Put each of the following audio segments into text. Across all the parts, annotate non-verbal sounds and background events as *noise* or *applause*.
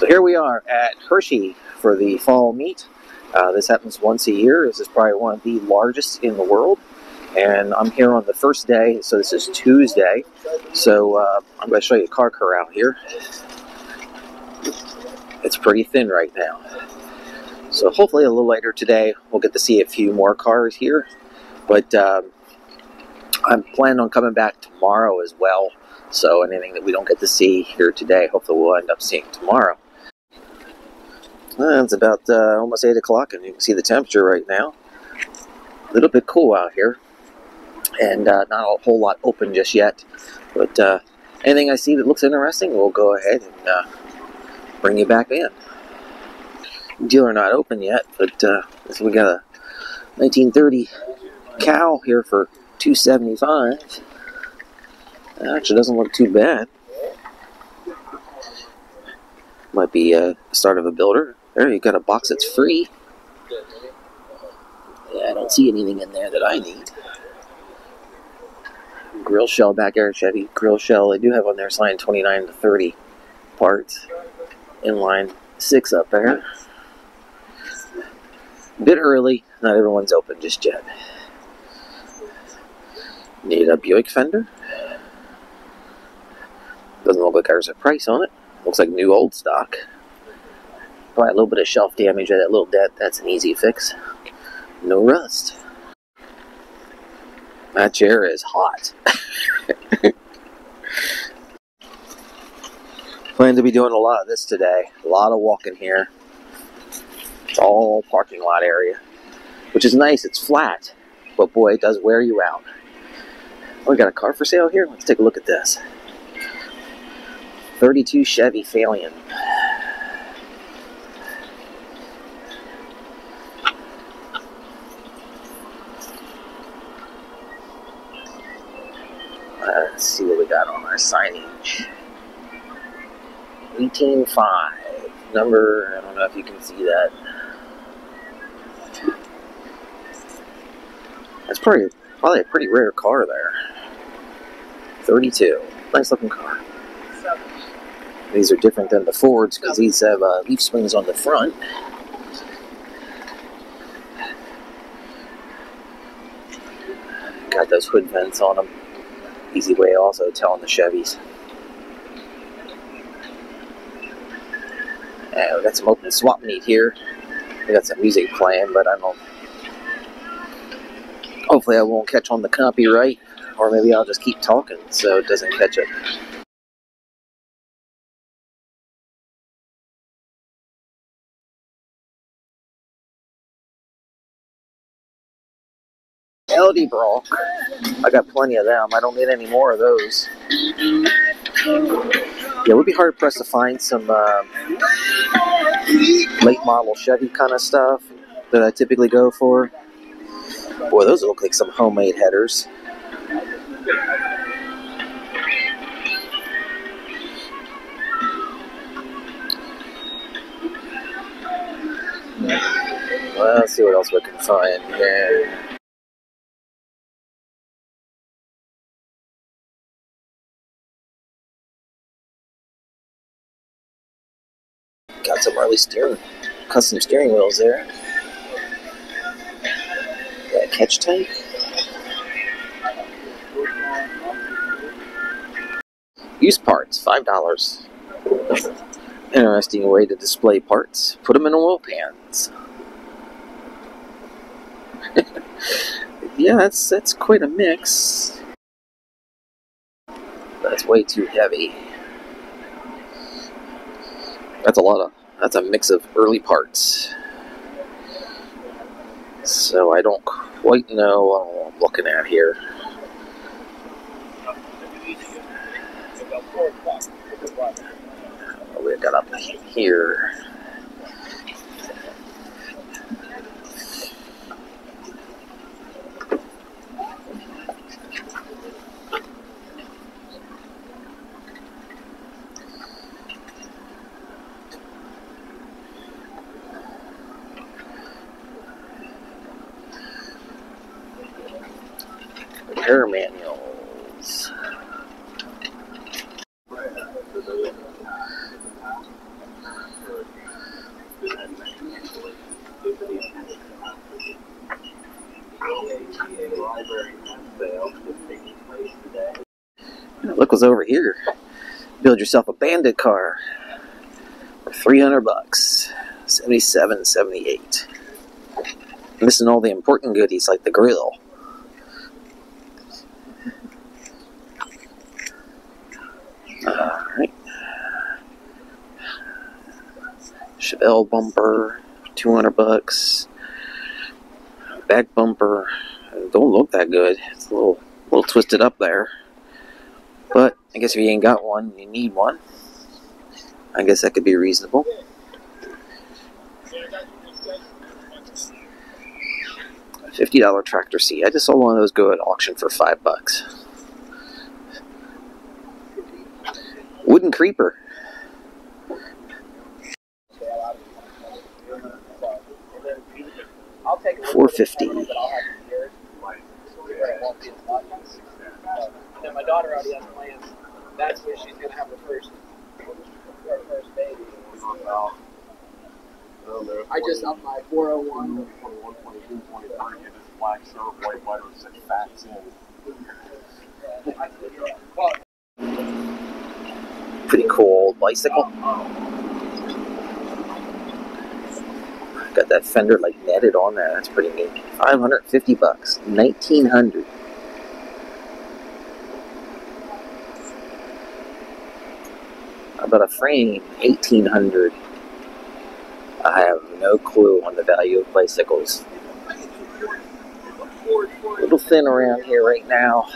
So here we are at Hershey for the fall meet. Uh, this happens once a year. This is probably one of the largest in the world. And I'm here on the first day, so this is Tuesday. So uh, I'm going to show you a car corral here. It's pretty thin right now. So hopefully a little later today we'll get to see a few more cars here. But um, I'm planning on coming back tomorrow as well. So anything that we don't get to see here today, hopefully we'll end up seeing tomorrow. It's about uh, almost 8 o'clock and you can see the temperature right now. A little bit cool out here. And uh, not a whole lot open just yet. But uh, anything I see that looks interesting, we'll go ahead and uh, bring you back in. Dealer not open yet, but uh, we got a 1930 cow here for 275 actually doesn't look too bad. Might be a start of a builder. There, you got a box that's free. Yeah, I don't see anything in there that I need. Grill shell back there, Chevy grill shell. They do have on there sign 29 to 30 parts. Inline 6 up there. Bit early, not everyone's open just yet. Need a Buick fender. Doesn't look like there's a price on it. Looks like new old stock. Probably a little bit of shelf damage at that little dent. That's an easy fix. No rust. That chair is hot. *laughs* Plan to be doing a lot of this today. A lot of walking here. It's all parking lot area. Which is nice. It's flat. But boy, it does wear you out. Oh, we got a car for sale here? Let's take a look at this. 32 Chevy Falion. Uh, let's see what we got on our signage. 18.5. Number, I don't know if you can see that. That's probably, probably a pretty rare car there. 32. Nice looking car. These are different than the Fords because these have uh, leaf springs on the front. Got those hood vents on them. Easy way also telling the Chevys. And we got some open swap meet here. We got some music playing, but I don't. Hopefully, I won't catch on the copyright, or maybe I'll just keep talking so it doesn't catch it. Edelbrock. I got plenty of them. I don't need any more of those. Yeah, it would be hard pressed to find some uh, late model Chevy kind of stuff that I typically go for. Boy, those look like some homemade headers. Well, let's see what else we can find here. Some early steering, custom steering wheels there. Got catch tank. Used parts, five dollars. Interesting way to display parts. Put them in oil pans. *laughs* yeah, that's that's quite a mix. That's way too heavy. That's a lot of, that's a mix of early parts. So I don't quite know what I'm looking at here. We got up here. repair manuals. What's over here? Build yourself a bandit car for 300 bucks. 77, 78. Missing all the important goodies like the grill. Alright. Chevelle bumper, 200 bucks. Back bumper, don't look that good. It's a little, little twisted up there. I guess if you ain't got one, you need one. I guess that could be reasonable. Fifty dollar tractor seat. I just saw one of those go at auction for five bucks. Wooden creeper. Four fifty. And then my daughter already has plans. That's where she's gonna have her first, her first baby. I just upped my 401. 21, 22, 23, get this black shirt, white white, or six fats in. Pretty cool bicycle. Got that fender like netted on there. That's pretty neat. 550 bucks. 1900. About a frame? 1800. I have no clue on the value of bicycles. A little thin around here right now.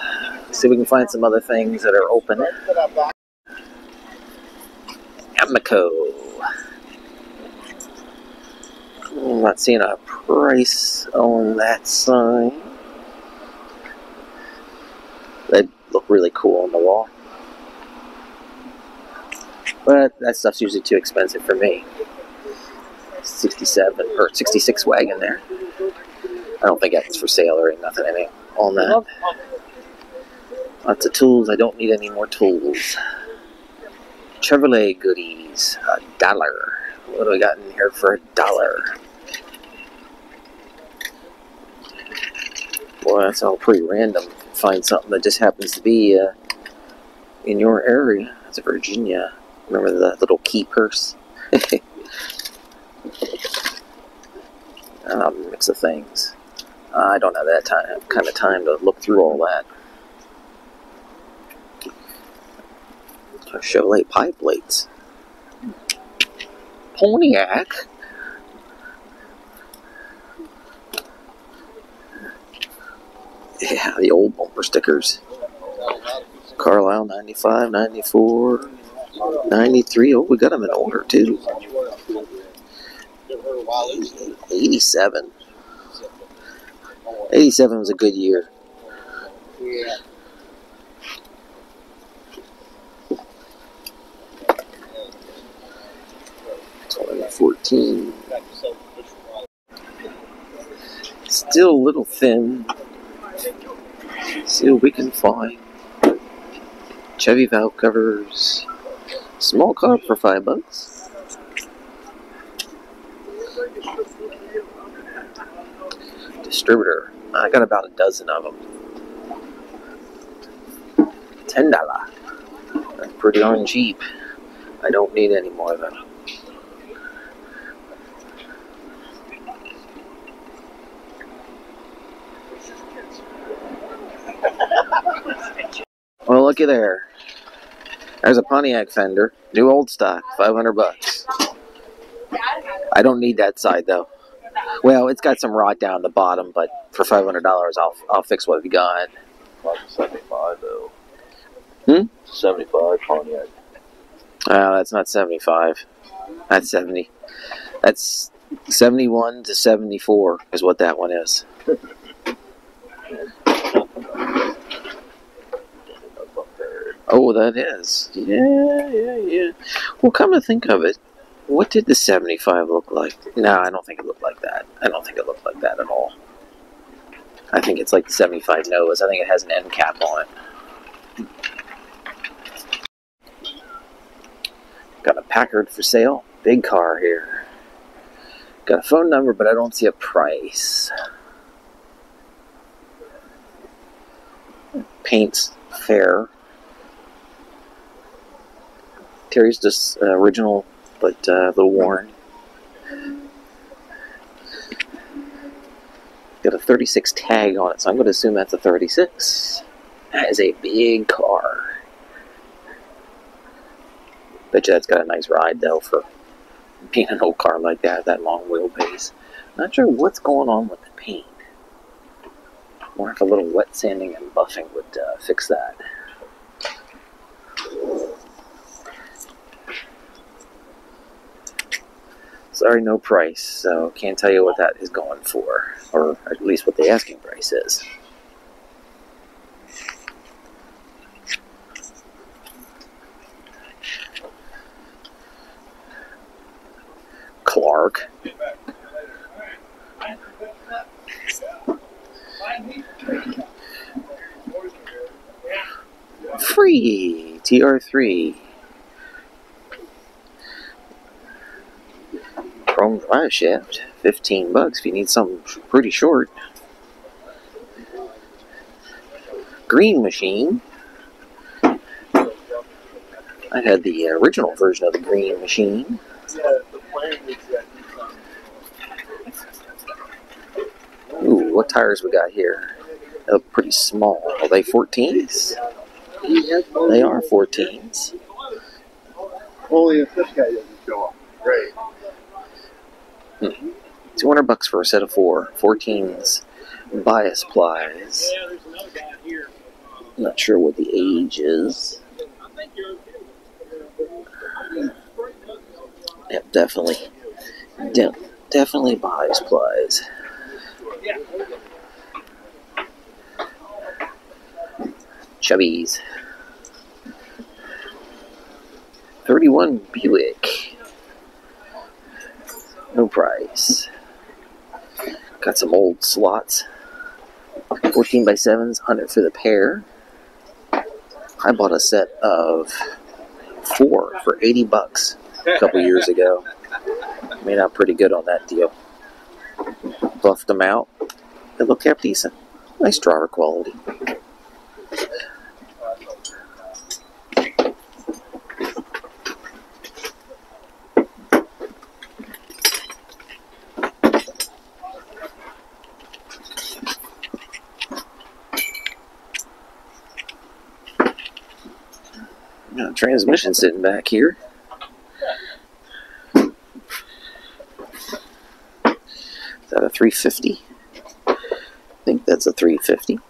See if we can find some other things that are open. Amico. I'm not seeing a price on that sign. They look really cool on the wall. But that stuff's usually too expensive for me. 67 or 66 wagon there. I don't think that's for sale or nothing any on that. Lots of tools. I don't need any more tools. Chevrolet goodies. A dollar. What do we got in here for a dollar? Boy, that's all pretty random. Find something that just happens to be uh, in your area. It's Virginia. Remember the little key purse? uh, *laughs* mix of things. I don't have that time, kind of time to look through all that. Chevrolet pipe plates. Pontiac. Yeah, the old bumper stickers. Carlisle 95, 94, 93. Oh, we got them in order too. 87. 87 was a good year. yeah. Still a little thin. See what we can find. Chevy valve covers. Small car for five bucks. Distributor. I got about a dozen of them. Ten dollar. That's pretty darn cheap. I don't need any more of them. *laughs* Well, looky there. There's a Pontiac fender, new old stock, 500 bucks. I don't need that side though. Well, it's got some rot down the bottom, but for $500, I'll I'll fix what we got. Like 75 though. Hmm? 75 Pontiac. Oh, that's not 75. That's 70. That's 71 to 74 is what that one is. *laughs* That's up there. Oh, that is. Yeah, yeah, yeah. Well, come to think of it, what did the 75 look like? No, I don't think it looked like that. I don't think it looked like that at all. I think it's like the 75 nose. I think it has an end cap on it. Got a Packard for sale. Big car here. Got a phone number, but I don't see a price. Paint's fair. Interior's just uh, original, but uh, a little worn. Got a 36 tag on it, so I'm going to assume that's a 36. That is a big car. Bet you that's got a nice ride though for being an old car like that, that long wheelbase. Not sure what's going on with the paint. Wonder if a little wet sanding and buffing would uh, fix that. Sorry, no price, so can't tell you what that is going for, or at least what the asking price is. Clark. Free TR3. Drive shaft, 15 bucks if you need something pretty short. Green machine. I had the original version of the green machine. Ooh, what tires we got here? They look pretty small. Are they 14s? They are 14s. Only if this guy doesn't show up. Great. 200 bucks for a set of four. 14s. Bias plies. Not sure what the age is. Yep, definitely. De- definitely bias plies. Chubbies. 31 Buick. No price. Got some old slots. 14 by 7s, 100 for the pair. I bought a set of four for 80 bucks a couple years ago. Made out pretty good on that deal. Buffed them out. They look half decent. Nice driver quality. Now, transmission sitting back here. Is that a 350? I think that's a 350.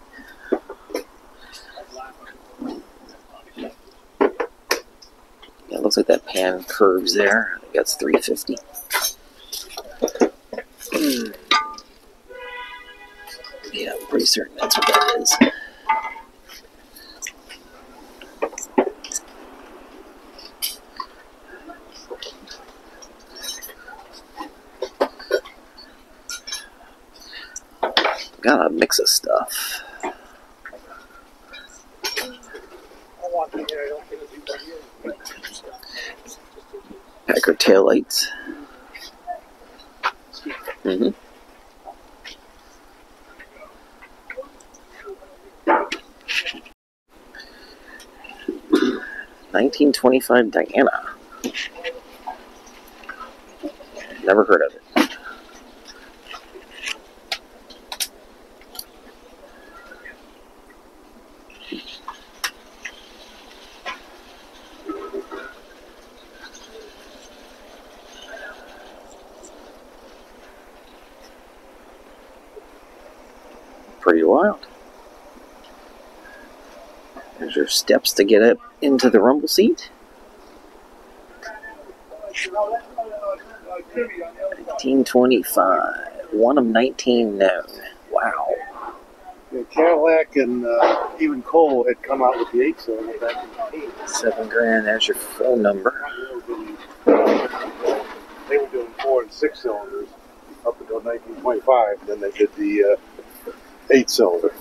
Yeah, looks like that pan curves there. I think that's 350. Hmm. Yeah, I'm pretty certain that's what that is. Got a mix of stuff. I want to hear. I don't even here. Packard taillights. Mm-hmm. Nineteen twenty-five Diana. Never heard of it. Pretty wild. There's your steps to get up into the rumble seat. 1925. One of 19 known. Wow. Yeah, Cadillac and uh, even Cole had come out with the eight cylinder back in the 80s. Seven grand. There's your phone number. They were doing four and six cylinders up until 1925, then they did the uh, eight cylinder.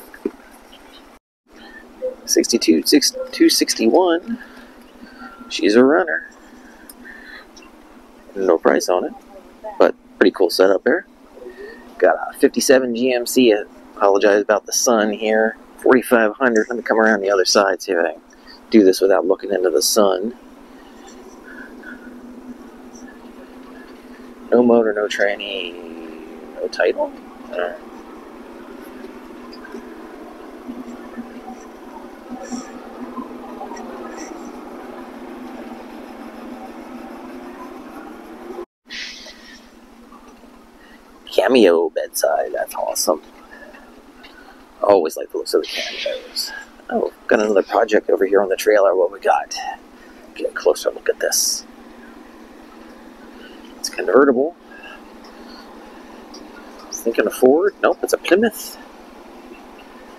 62, 261. She's a runner. No price on it, but pretty cool setup there. Got a 57 GMC. I apologize about the sun here. 4500. Let me come around the other side, see if I can do this without looking into the sun. No motor, no tranny, no title. Cameo bedside. That's awesome. I always like the looks of the cameos. Oh, got another project over here on the trailer. What we got? Get a closer look at this. It's convertible. Thinking of Ford? Nope, it's a Plymouth.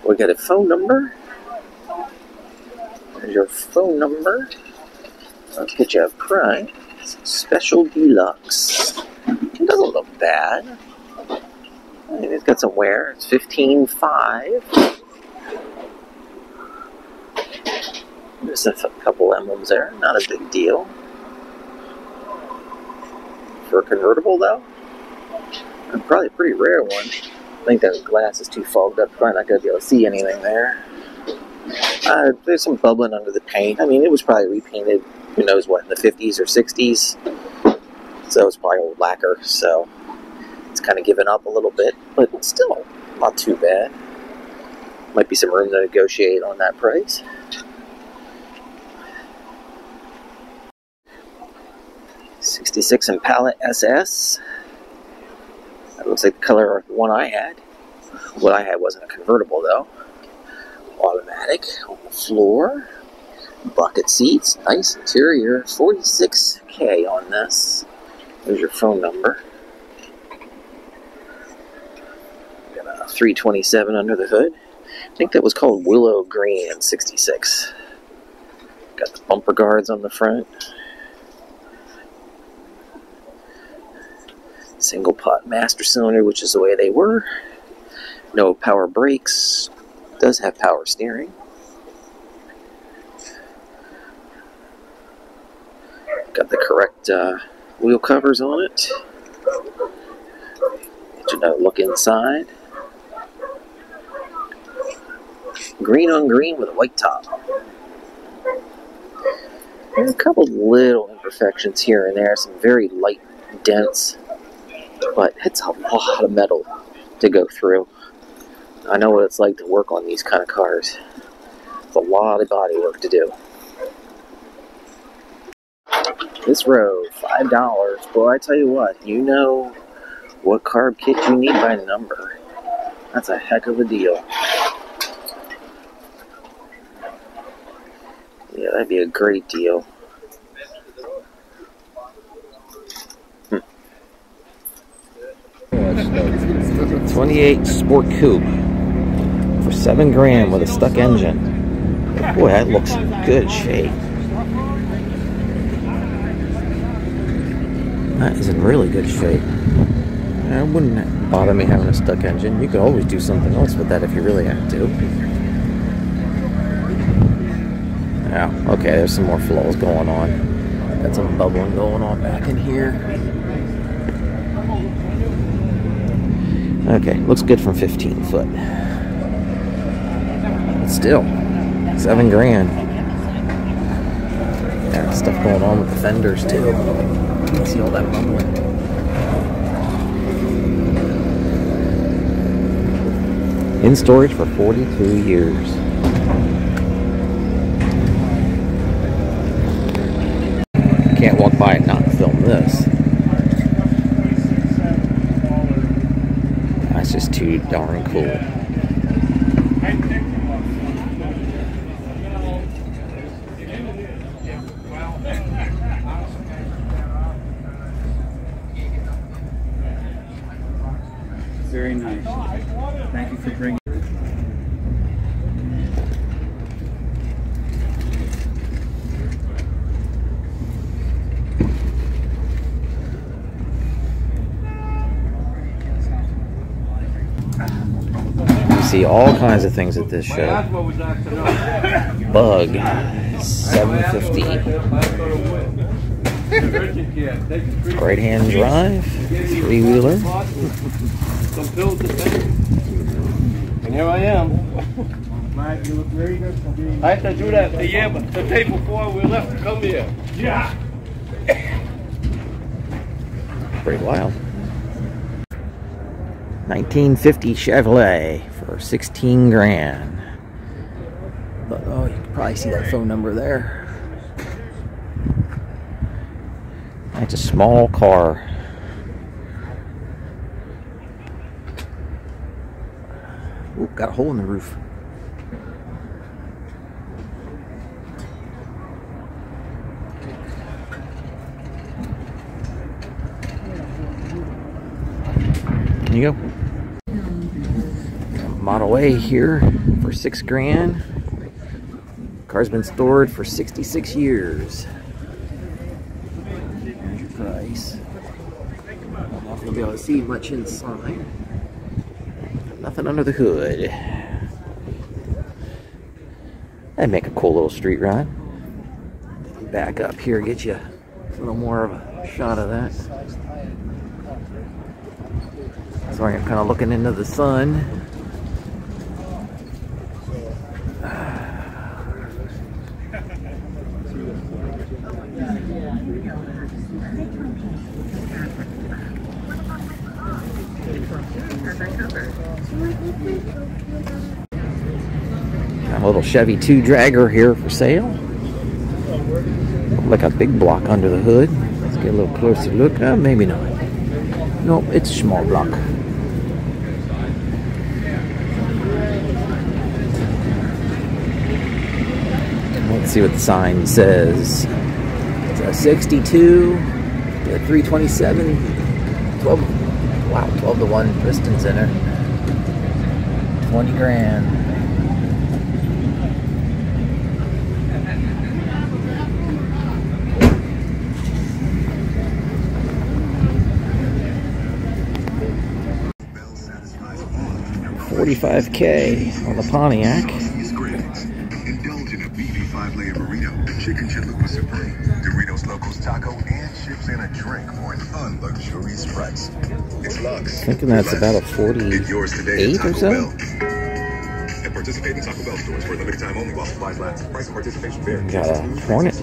We got a phone number. There's your phone number. Let's get you a price. Special deluxe. It doesn't look bad. It's got some wear. It's fifteen five. There's a couple emblems there. Not a big deal. For a convertible, though, probably a pretty rare one. I think that glass is too fogged up. Probably not going to be able to see anything there. Uh, there's some bubbling under the paint. I mean, it was probably repainted. Who knows what in the 50s or 60s. So it's probably old lacquer. So it's kind of given up a little bit, but still not too bad. Might be some room to negotiate on that price. Sixty-six Impala SS. That looks like the color of the one I had. What I had wasn't a convertible though. Automatic on the floor. Bucket seats, nice interior. 46k on this. There's your phone number. Got a 327 under the hood. I think that was called Willow Green in 66. Got the bumper guards on the front. Single pot master cylinder, which is the way they were. No power brakes. Does have power steering. Got the correct uh, wheel covers on it. Let you know, look inside. Green on green with a white top. There's a couple little imperfections here and there, some very light dents, but it's a lot of metal to go through. I know what it's like to work on these kind of cars. It's a lot of body work to do. This road, five dollars. Boy, I tell you what, you know what carb kit you need by number. That's a heck of a deal. Yeah, that'd be a great deal. Hmm. 28 Sport Coupe for seven grand with a stuck engine. Boy, that looks good shape. That is in really good shape. It wouldn't bother me having a stuck engine. You could always do something else with that if you really had to. Yeah, okay, there's some more flows going on. Got some bubbling going on back in here. Okay, looks good from 15 foot. But still, seven grand. Yeah, stuff going on with the fenders too. See all that bubbling. In storage for 42 years. Can't walk by and not film this. That's just too darn cool. Very nice. Thank you for bringing. You see all kinds of things at this show. That's what we'd like to know. Bug, 750. Right hand drive, three wheeler. Some pills to take. And here I am. Mike, you look very good. I had to do that the year, but the day before we left to come here. Yeah. pretty wild. 1950 Chevrolet for 16 grand. But, oh, you can probably see that phone number there. That's a small car. Ooh, got a hole in the roof. you go. Model A here for six grand. Car's been stored for 66 years. There's your price. I'm not gonna be able to see much inside. Nothing under the hood. That'd make a cool little street ride. Back up here, get you a little more of a shot of that. Sorry, I'm kind of looking into the sun. Got a little Chevy 2 dragger here for sale. Like a big block under the hood. Let's get a little closer look. Uh, maybe not. Nope, it's a small block. Let's see what the sign says. It's a 62, a 327, 12, wow, 12 to 1 Pistons in her. 20 grand. Forty-five K on the Pontiac. Indulge in a beefy five-layer burrito, a chicken chalupa supreme, Doritos Locos Taco, and chips and a drink for an unluxurious price. It's Lux. Thinking that's about a Get yours today 48 or so. Supplies last. Price and participation vary. Got a Hornet.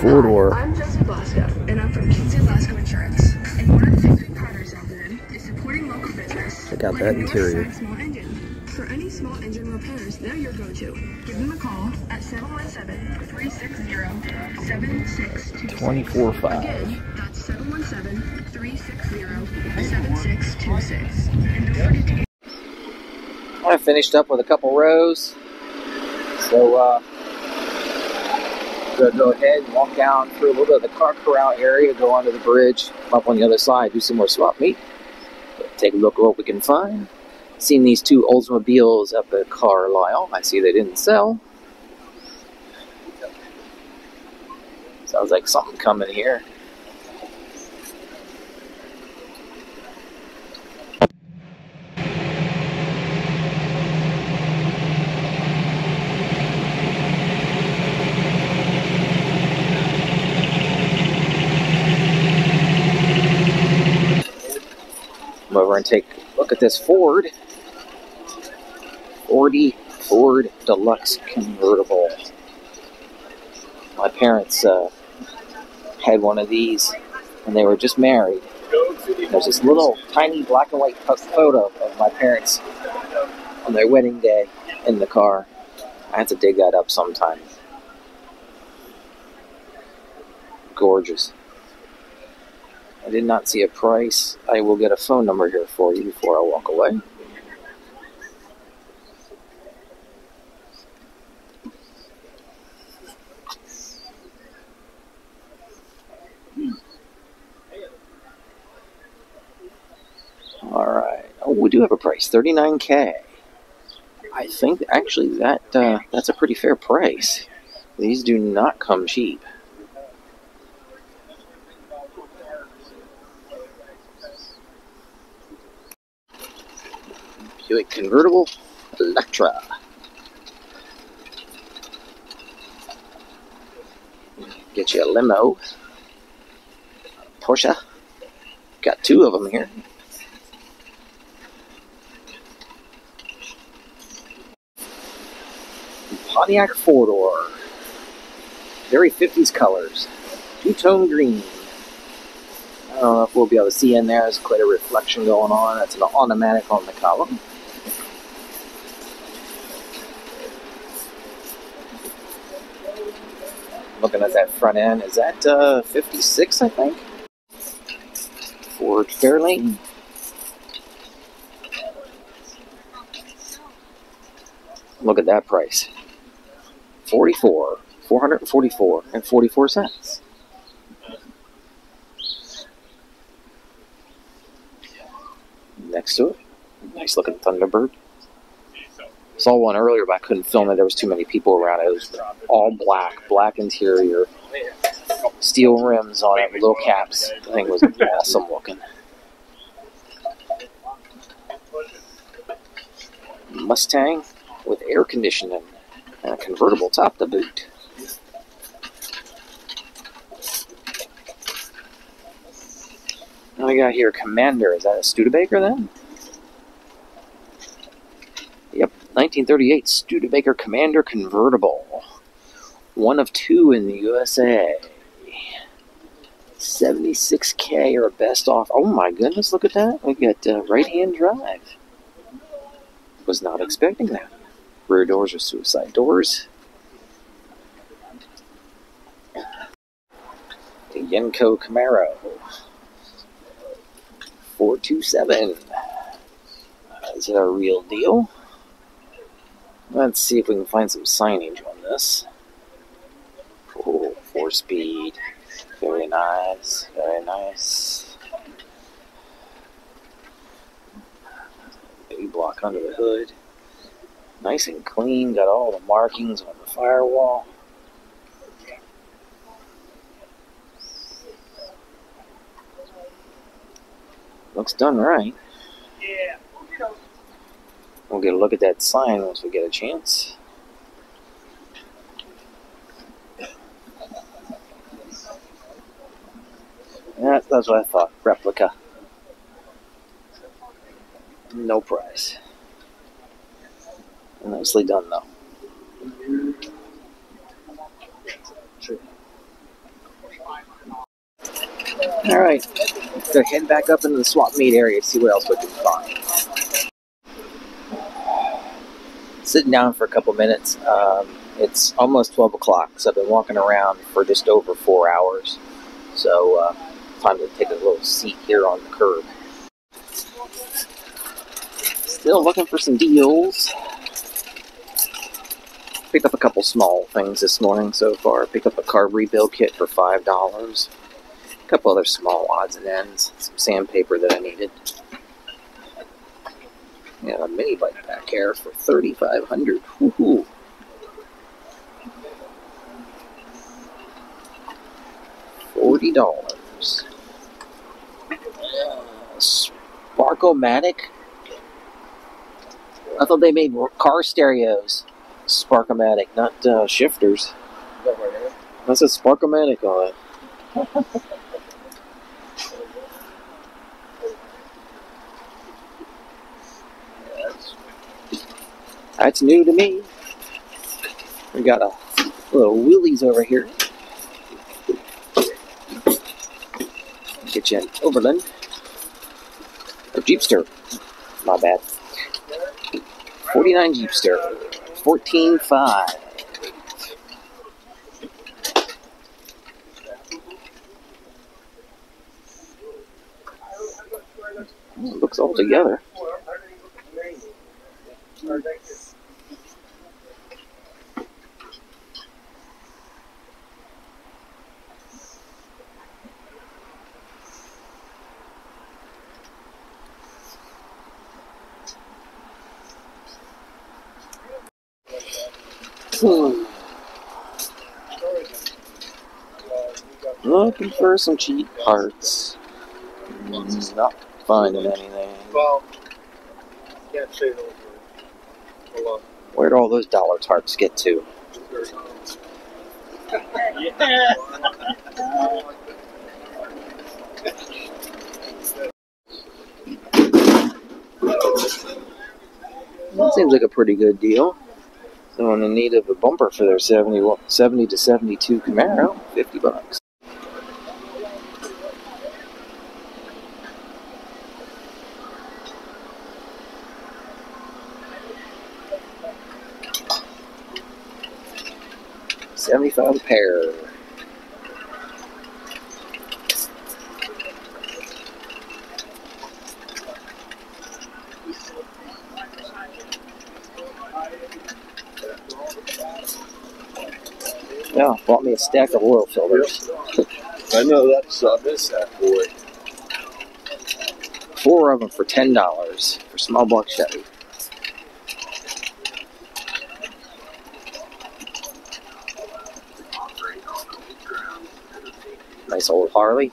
Four door. I'm Jesse Blasco, and I'm from Kinsey Blasco Insurance. And one of the things we pride ourselves in is supporting local business. Check out that interior. Small Engine. For any small engine repairs, they're your go-to. Give them a call at 717-360-7626. 24.5. Again, that's 717-360-7626. And don't forget to I finished up with a couple rows. So, uh, go ahead and walk down through a little bit of the car corral area, go onto the bridge, up on the other side, do some more swap meet. Take a look at what we can find. Seen these two Oldsmobiles up at Carlisle. I see they didn't sell. Sounds like something coming here. And take a look at this Ford. 40 Ford Deluxe convertible. My parents uh, had one of these when they were just married. There's this little tiny black and white photo of my parents on their wedding day in the car. I have to dig that up sometime. Gorgeous. I did not see a price. I will get a phone number here for you before I walk away. All right. Oh, we do have a price, thirty-nine k. I think actually that uh, that's a pretty fair price. These do not come cheap. Buick convertible Electra. Get you a limo. Porsche. Got two of them here. Pontiac four door. Very 50s colors. Two tone green. I don't know if we'll be able to see in there. There's quite a reflection going on. That's an automatic on the column. Looking at that front end, is that uh, 56, I think? Ford Fairlane. Look at that price. 44 444 and 44 cents. Next to it, nice looking Thunderbird. Saw one earlier, but I couldn't film it. There was too many people around. It was all black, black interior, steel rims on it, little caps. The thing was awesome looking. Mustang with air conditioning and a convertible top to boot. What we got here? Commander. Is that a Studebaker then? Yep, 1938 Studebaker Commander convertible. One of two in the USA. 76k or best off. Oh my goodness, look at that. We got uh, right hand drive. Was not expecting that. Rear doors are suicide doors. The Yenko Camaro. 427. Is it a real deal? Let's see if we can find some signage on this. Oh, four speed. Very nice. Very nice. Baby block under the hood. Nice and clean. Got all the markings on the firewall. Looks done right. Yeah. We'll get a look at that sign once we get a chance. Yeah, that's what I thought. Replica. No price. Nicely done, though. All right, let's head back up into the swap meet area to see what else we can find. Sitting down for a couple minutes. Um, it's almost 12 o'clock, so I've been walking around for just over four hours. So, uh, time to take a little seat here on the curb. Still looking for some deals. Picked up a couple small things this morning so far. Picked up a carb rebuild kit for five dollars. A couple other small odds and ends. Some sandpaper that I needed. Yeah, a mini bike back here for thirty five hundred. Woohoo! Forty dollars. Sparkomatic. I thought they made car stereos. Sparkomatic, not uh, shifters. That's a Sparkomatic on it. *laughs* That's new to me. We got a little wheelies over here. Get you an Overland. Or Jeepster. My bad. 49 Jeepster. 14.5. Well, looks all together. Hmm. Looking for some cheap parts. Not finding anything. Well, can't say those words. Where'd all those dollar tarts get to? That seems like a pretty good deal. Someone in need of a bumper for their 70, 70 to 72 Camaro, 50 bucks. Seventy-five a pair. Yeah, bought me a stack of oil filters. I know that's uh, sub is that boy. Four of them for ten dollars for small block Chevy. Nice old Harley.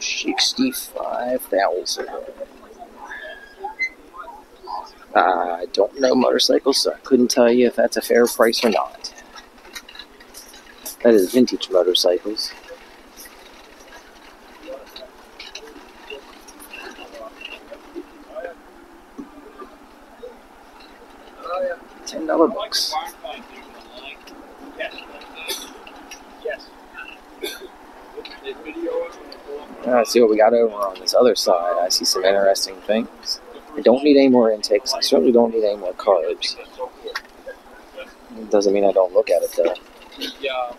Sixty-five thousand. I don't know motorcycles, so I couldn't tell you if that's a fair price or not. That is vintage motorcycles. Ten dollar bucks. Let's see what we got over on this other side. I see some interesting things. I don't need any more intakes. I certainly don't need any more carbs. It doesn't mean I don't look at it though. The, uh,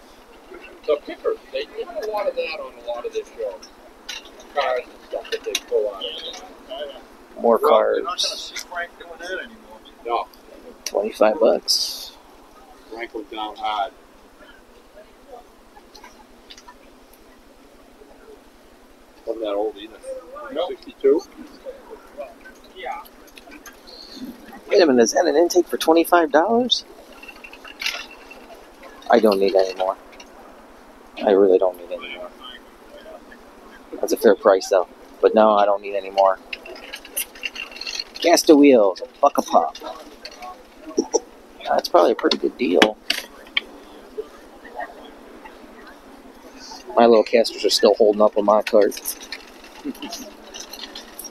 the pickers, they do a lot of that on a lot of their shows. Cars and stuff that they pull out. More They're not carbs. Frank doing that anymore. No, Twenty-five bucks. Frank was down hard. Wasn't that old either? Nope. Sixty-two? Yeah. Wait a minute, is that an intake for twenty-five dollars? I don't need any more. I really don't need any more. That's a fair price though. But no, I don't need any more. Gas to wheels, a buck a pop. That's probably a pretty good deal. My little casters are still holding up on my cart.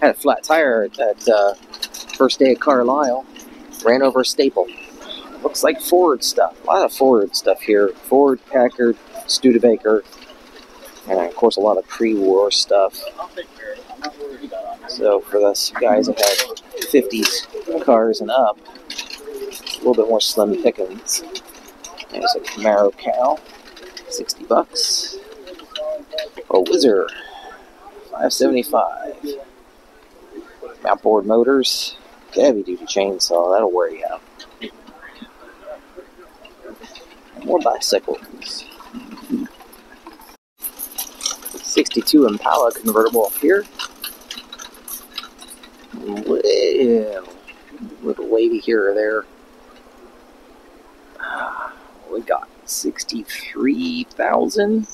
Had a flat tire at uh, first day at Carlisle. Ran over a staple. Looks like Ford stuff. A lot of Ford stuff here. Ford, Packard, Studebaker, and of course a lot of pre-war stuff. So for us guys that had 50s cars and up, a little bit more slim pickings. There's a Camaro cow, 60 bucks. A Whizzer, 575. Outboard motors, heavy duty chainsaw, that'll wear you out. More bicycles. 62 Impala convertible up here. Well, little wavy here or there. Ah, We got 63,000.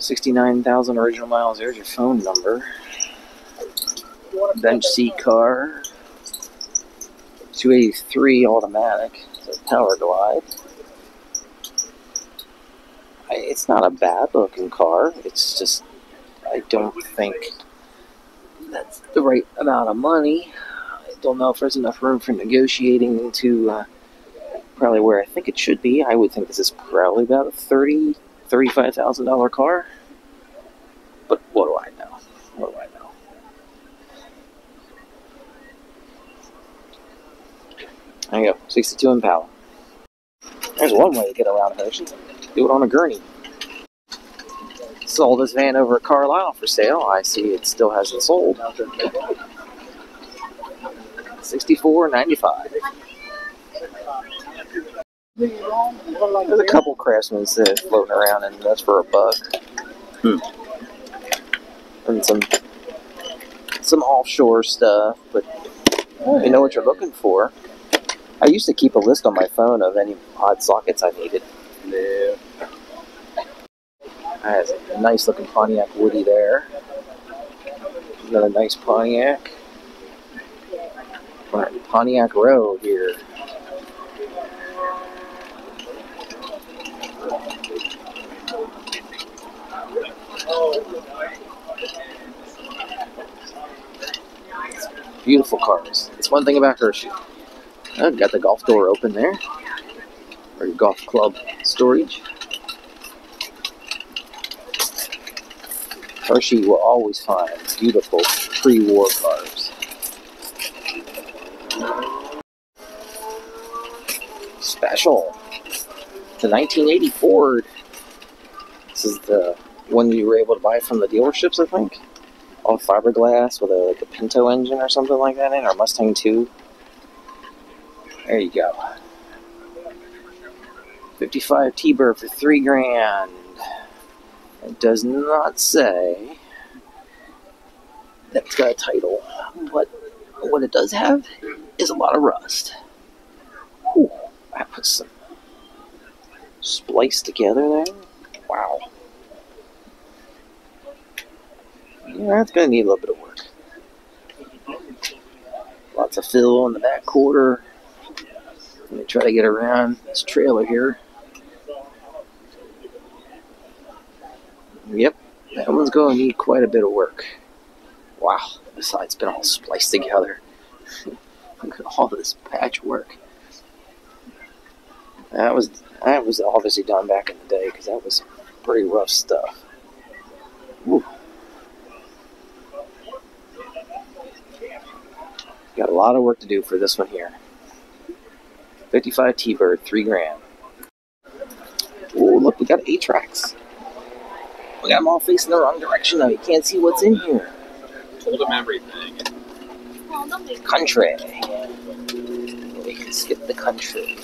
69,000 original miles. There's your phone number. Bench seat car. 283 automatic. So power glide. I- It's not a bad looking car. It's just, I don't think that's the right amount of money. I don't know if there's enough room for negotiating to uh, probably where I think it should be. I would think this is probably about a thirty, thirty-five thousand dollar car. But what do I know? What do I know? There you go, sixty-two Impala. There's one way to get around Hershey. Do it on a gurney. Sold this van over at Carlisle for sale. I see it still hasn't sold. Sixty-four ninety-five. There's a couple Craftsmans that are floating around, and that's for a buck. Hmm. And some some offshore stuff, but you know what you're looking for. I used to keep a list on my phone of any odd sockets I needed. Yeah. Has a nice looking Pontiac Woody there. Another nice Pontiac. We're Pontiac Row here. Beautiful cars. It's one thing about Hershey. Oh, got the golf door open there. Or your golf club storage. Hershey will always find beautiful pre-war cars. special. The 1980 Ford. This is the one you were able to buy from the dealerships, I think. All fiberglass with a, like a Pinto engine or something like that in, or Mustang 2. There you go. 55 T-Bird for three grand. It does not say that it's got a title, but what it does have is a lot of rust. Whew, that puts some spliced together there. Wow. Yeah, that's gonna need a little bit of work. Lots of fill in the back quarter. Let me try to get around this trailer here. Yep, that one's going to need quite a bit of work. Wow, the side's been all spliced together. *laughs* Look at all this patchwork. That was that was obviously done back in the day because that was pretty rough stuff. Woo. Got a lot of work to do for this one here. 55 T-Bird, three grand. Oh, look, we got eight tracks. We got them all facing the wrong direction though. You can't see what's in here. Told him everything. Country. We can skip the country.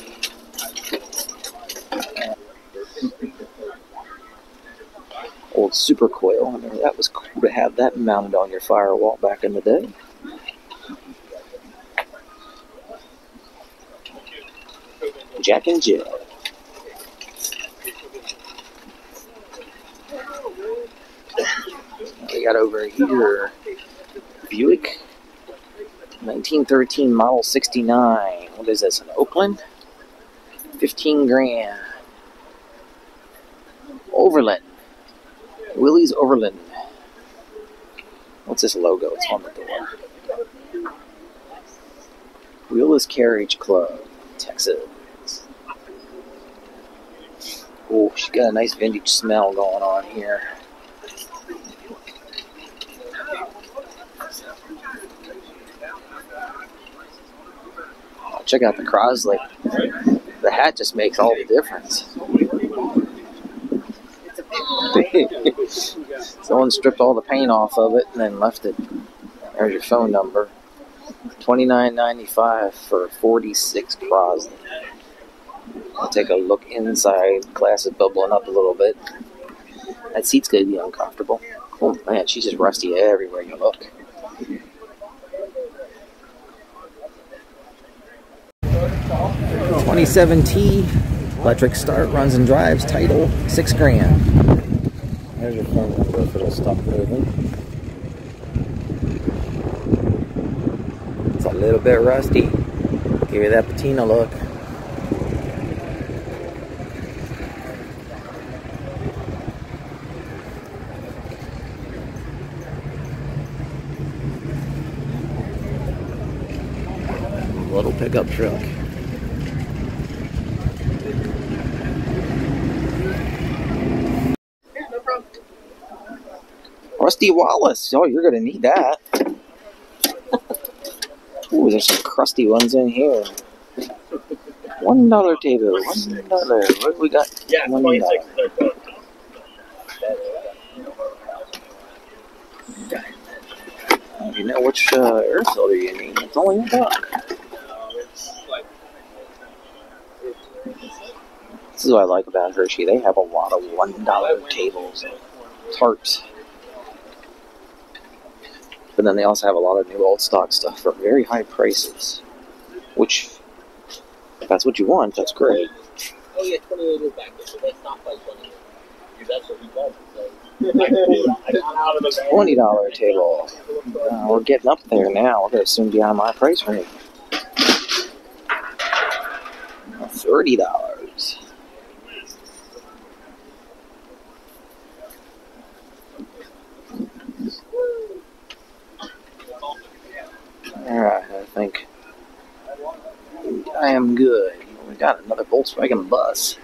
Old super coil. I mean, that was cool to have that mounted on your firewall back in the day. Jack and Jill. We got over here Buick 1913 Model 69. What is this, in Oakland? 15 grand. Overland. Willys Overland. What's this logo? It's on the door. Wheelless Carriage Club, Texas. Oh, She's got a nice vintage smell going on here. Check out the Crosley. The hat just makes all the difference. *laughs* Someone stripped all the paint off of it and then left it. There's your phone number. Twenty-nine ninety-five for forty-six Crosley. I'll take a look inside. Glass is bubbling up a little bit. That seat's gonna be uncomfortable. Oh man, she's just rusty everywhere you look. Twenty-seven T, electric start, runs and drives, title, six grand. There's your phone number if it'll stop moving. It's a little bit rusty. Give you that patina look. Little pickup truck. Rusty Wallace. Oh, you're gonna need that. Ooh, there's some crusty ones in here. One dollar table. One dollar. What do we got? Yeah, One 26 dollar. is their. Uh, You know which uh, air filter you need. It's only a buck. Is what I like about Hershey. They have a lot of one dollar tables, and tarts. But then they also have a lot of new old stock stuff for very high prices. Which, if that's what you want, that's great. Oh yeah, 28 is back there, so they stopped by 28. That's what he does. So. I got out of the van. Twenty dollar table. Uh, we're getting up there now. We're gonna soon be on my price range. Thirty dollars. Alright, I think I am good. We got another Volkswagen bus.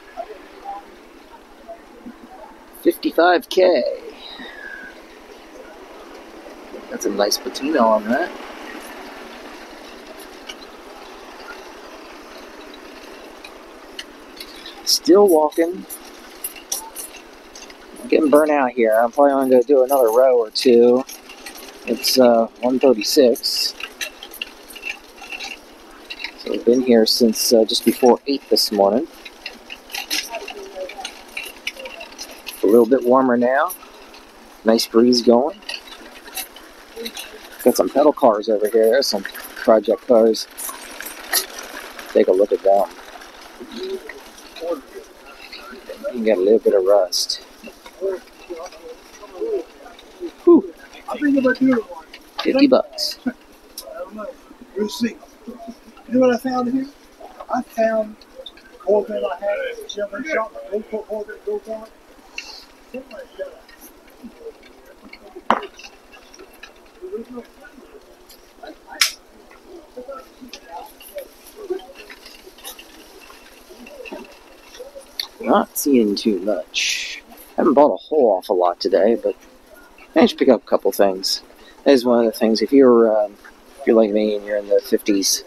55k. That's a nice patina on that. Still walking. I'm getting burnt out here. I'm probably only going to do another row or two. It's uh, 136. I've been here since uh, just before 8 this morning. A little bit warmer now. Nice breeze going. Got some pedal cars over here. There's some project cars. Take a look at them. You got a little bit of rust. Whew, I think about doing one. 50 bucks. I don't know. We'll see. You know what I found here? I found Corvette I had Chevrolet shop, go kart. Something like that. Not seeing too much. Haven't bought a whole awful lot today, but managed to pick up a couple things. That is one of the things. If you're um, if you're like me and you're in the 50s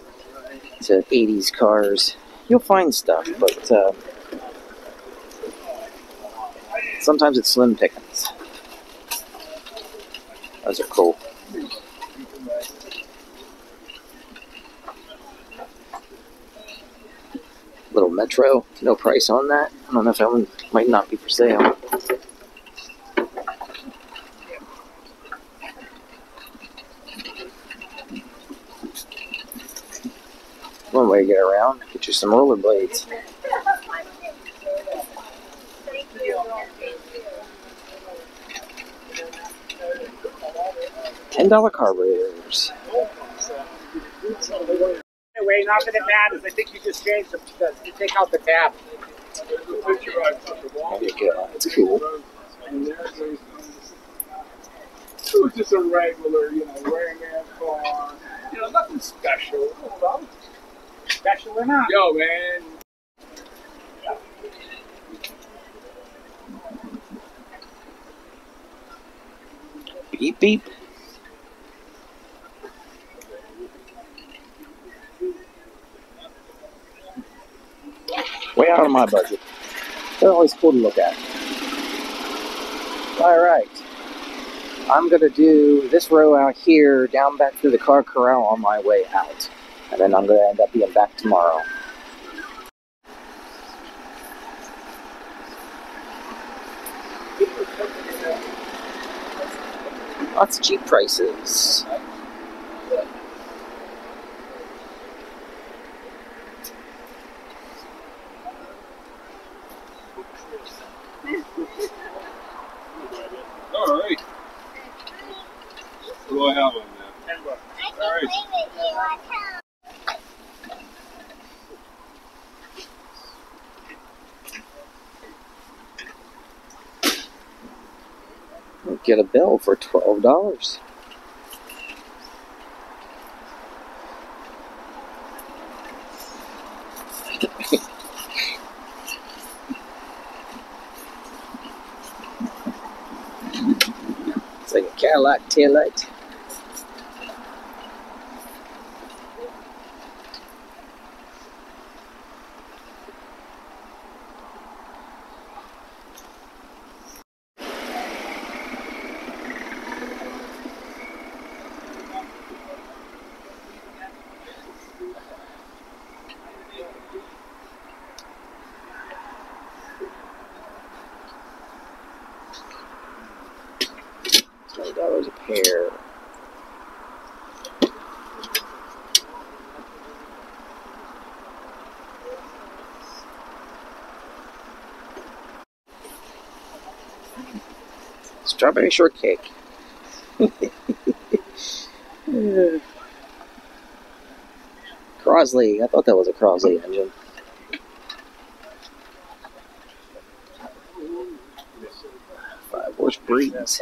to 80s cars, you'll find stuff, but uh, sometimes it's slim pickings. Those are cool. Little Metro, no price on that. I don't know if that one might not be for sale. One way to get around, get you some rollerblades. Ten dollar carburetors. Anyway, not that it matters. I think you just changed the, the you take out the tab. There you go. It's cool. It was just a regular, you know, wearing that car. You know, nothing special. Special or not. Yo, man. Beep beep. Way out of my budget. They're always cool to look at. Alright. I'm gonna do this row out here, down back through the car corral on my way out. And then I'm gonna end up being back tomorrow. Lots of cheap prices. All right. What do I have on that? All right. Get a bill for twelve dollars. *laughs* it's like a Cadillac taillight. Twenty pair. Strawberry shortcake. *laughs* Crosley. I thought that was a Crosley engine. Five horse breeds.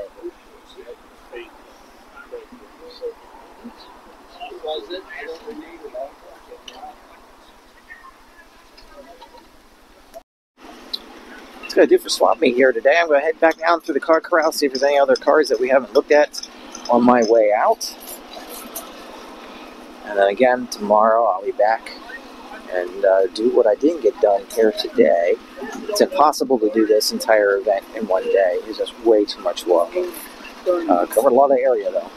That's gonna do for swap here today. I'm gonna head back down through the car corral, see if there's any other cars that we haven't looked at on my way out. And then again tomorrow I'll be back and uh, do what I didn't get done here today. It's impossible to do this entire event in one day. It's just way too much walking. Uh, covered a lot of area though.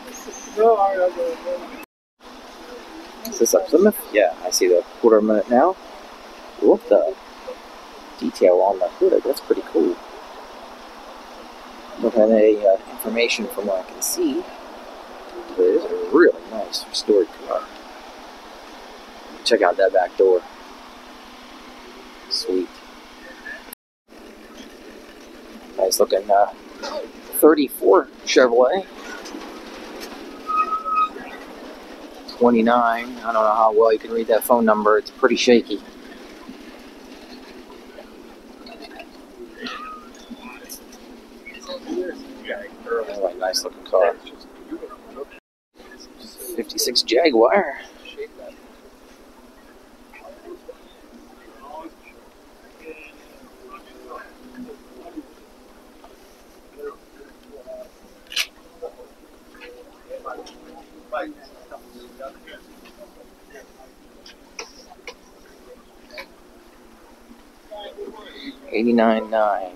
Is this up Plymouth? Yeah, I see the quarter minute now. Look the detail on the hood. That's pretty cool. Don't have any uh, information from what I can see. It is a really nice restored car. Check out that back door. Sweet. Nice looking uh, 34 Chevrolet. 29. I don't know how well you can read that phone number. It's pretty shaky. Really nice looking car. 56 Jaguar. Eighty-nine nine.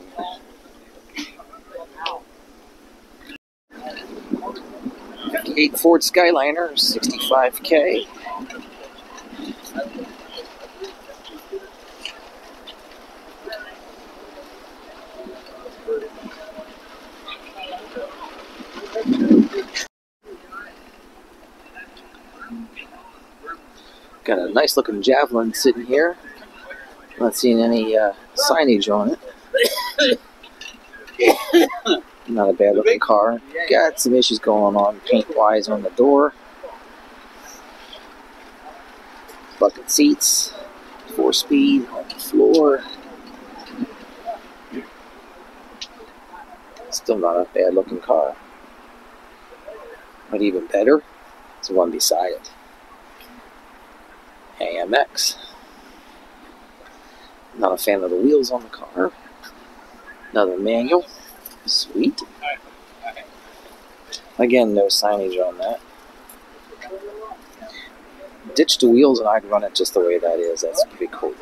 Eight Ford Skyliner, sixty-five K. Got a nice looking Javelin sitting here. Not seeing any uh, signage on it. Not a bad looking car. Got some issues going on paint wise on the door. Bucket seats, four speed on the floor. Still not a bad looking car. But even better is the one beside it. AMX. Not a fan of the wheels on the car. Another manual. Sweet. Again, no signage on that. Ditch the wheels and I'd run it just the way that is. That's pretty cool.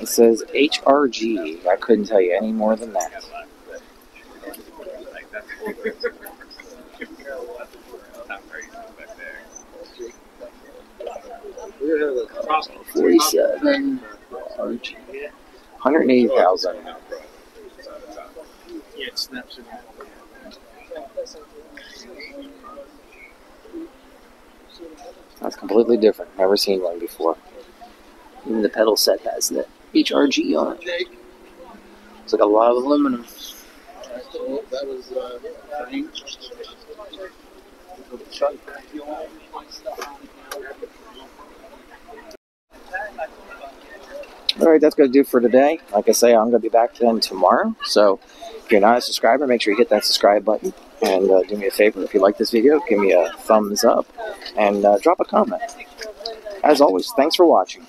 It says HRG. I couldn't tell you any more than that. Forty-seven. Hundred eighty thousand. That's completely different. Never seen one before. Even the pedal set has the HRG on it. It's like a lot of aluminum. That was uh, Frank. All right, that's going to do for today. Like I say, I'm going to be back then tomorrow. So if you're not a subscriber, make sure you hit that subscribe button. And uh, do me a favor, if you like this video, give me a thumbs up and uh, drop a comment. As always, thanks for watching.